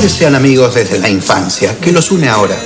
ustedes sean amigos desde la infancia, ¿qué los une ahora?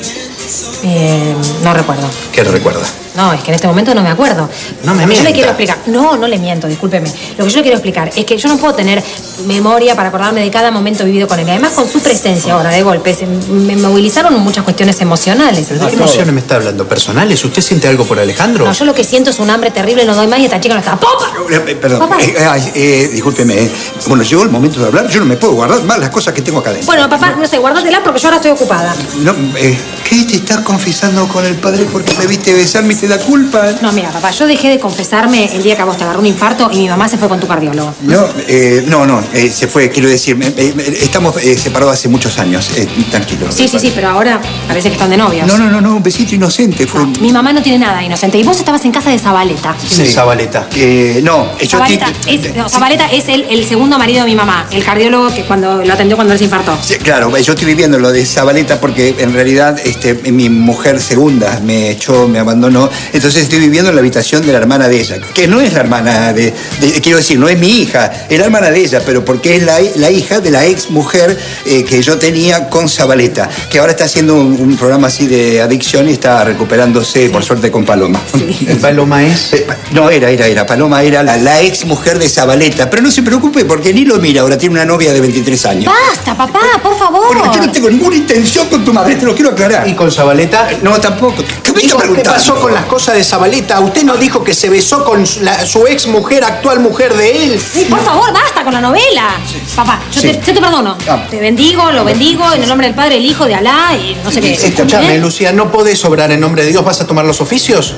Eh, no recuerdo. ¿Qué recuerda? No, es que en este momento no me acuerdo. No me que Yo le mienta. quiero explicar. No, no le miento, discúlpeme. Lo que yo le quiero explicar es que yo no puedo tener memoria para acordarme de cada momento vivido con él. Además, con su presencia ahora de golpe, se- me movilizaron muchas cuestiones emocionales. ¿De qué emociones me está hablando? ¿Personales? ¿Usted siente algo por Alejandro? No, yo lo que siento es un hambre terrible, no doy más y esta chica no está. ¡Popa! Eh, eh, Perdón, Papá. eh, discúlpeme. Bueno, llegó el momento de hablar. Yo no me puedo guardar más las cosas que tengo acá adentro. Bueno, papá, no sé, guárdatela porque yo ahora estoy ocupada. No, ¿Qué te estás confesando con el padre porque me viste besarme y te da culpa? No, mira, papá, yo dejé de confesarme el día que a vos te agarró un infarto y mi mamá se fue con tu cardiólogo. No, eh, no, no, eh, se fue, quiero decir, eh, eh, estamos eh, separados hace muchos años, eh, tranquilo. Sí, sí, sí, pero ahora parece que están de novios. No, no, no, no, un besito inocente fue. No, mi mamá no tiene nada de inocente. Y vos estabas en casa de Zabaleta. ¿Quién es Zabaleta? Eh, no, yo Zabaleta te- es, no, Zabaleta es el, el segundo marido de mi mamá, el cardiólogo que cuando lo atendió cuando él se infartó. Sí, claro, yo estoy viviendo lo de Zabaleta porque en realidad este, mi mujer segunda me echó, me abandonó. Entonces estoy viviendo en la habitación de la hermana de ella, que no es la hermana de, de- quiero decir, no es mi hija, es la hermana de ella, pero porque es la, la hija de la ex mujer eh, que yo tenía con Zabaleta, que ahora está haciendo un, un programa así de adicción y está recuperándose, por suerte, con Paloma. ¿El Paloma es? Eh, No, era, era, era. Paloma era la, la ex mujer de Zabaleta. Pero no se preocupe porque ni lo mira, ahora tiene una novia de 23 años. Basta, papá, por favor. Bueno, yo no tengo ninguna intención con tu madre, te lo quiero aclarar. ¿Y con Zabaleta? No, tampoco. ¿Qué pasó con las cosas de Zabaleta? ¿Usted no dijo que se besó con su, la- su ex mujer, actual mujer de él? Sí, por favor, basta con la novela. Papá, yo, Sí. te, yo te perdono. Ah. Te bendigo, lo bendigo en el nombre del Padre, del Hijo, de Alá y no sé qué. Escúchame, ¿Eh? Lucía, ¿no podés obrar en nombre de Dios? ¿Vas a tomar los oficios?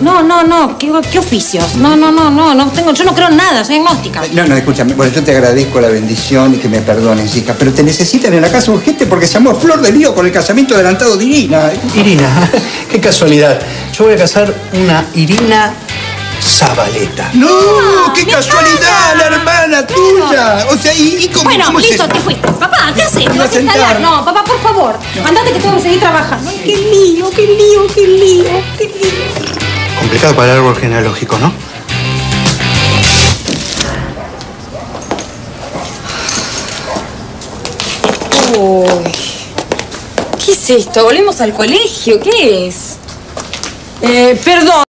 No, no, no. ¿Qué, qué oficios? No, no, no, no. no tengo, yo no creo en nada, soy agnóstica. No, no, escúchame. Bueno, yo te agradezco la bendición y que me perdones, hija. Pero te necesitan en la casa urgente porque se llamó Flor de Lío con el casamiento adelantado de Irina. Irina, qué casualidad. Yo voy a casar una Irina Zabaleta. ¡No! Ah, ¡Qué casualidad! ¡La hermana tuya! O sea, ¿y, y cómo, Bueno, cómo listo, te fuiste. Papá, ¿qué haces? ¿Te Iba a vas a instalar? sentar. No, papá, por favor. Andate que tengo que seguir trabajando. Ay, qué lío, qué lío, qué lío, qué lío. Complicado para el árbol genealógico, ¿no? Uy. ¿Qué es esto? ¿Volvemos al colegio? ¿Qué es? Eh, perdón.